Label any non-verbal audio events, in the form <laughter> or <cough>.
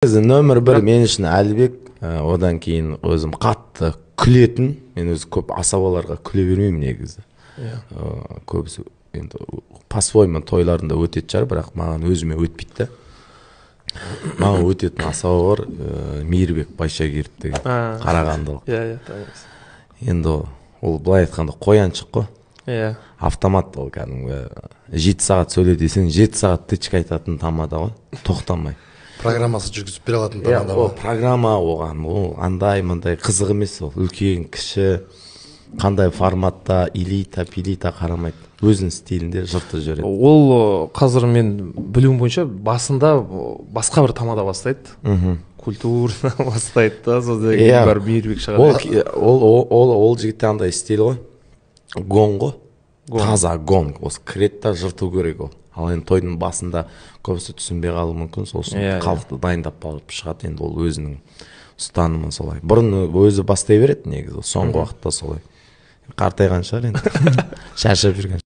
негізі нөмір бір мен үшін әлібек ә, одан кейін өзім қатты күлетін мен өзі көп асабаларға күле бермеймін негізі иә Ә, көбісі енді по своему тойларында өтетін шығар бірақ маған өзіме өтпейді да маған өтетін асаба бар ә, мейірбек байшагиров деген қарағандылық иә иә енді ол- ол былай айтқанда қояншық қой иә автомат ол кәдімгі жеті сағат сөйле десең жеті сағат тычка айтатын тамада ғой тоқтамай программасы жүргізіп бере алатын иә ол ма? программа оған ол андай мындай қызық емес ол. Үлкен кіші қандай форматта элита пилита қарамайды. Өзінің стилінде жыртып жібереді. Ол қазір мен білуім бойынша басында басқа бір тамада бастайды. Мхм. Культурно <laughs> бастайды да содан Иә. кейін барып мейірбек ки- ол, ол, ол, ол жігітте андай стиль ғой. Гон ғой таза гон осы кіреді да жырту керек ол. Ал енді тойдың басында көбісі түсінбей қалуы мүмкін сол үшін Иә, иә. халықты дайындап алып шығады енді ол өзінің ұстанымы солай. Бұрын өзі бастай береді негізі соңғы уақытта солай. Қартайған шығар енді. <laughs> Шаршап жүрген.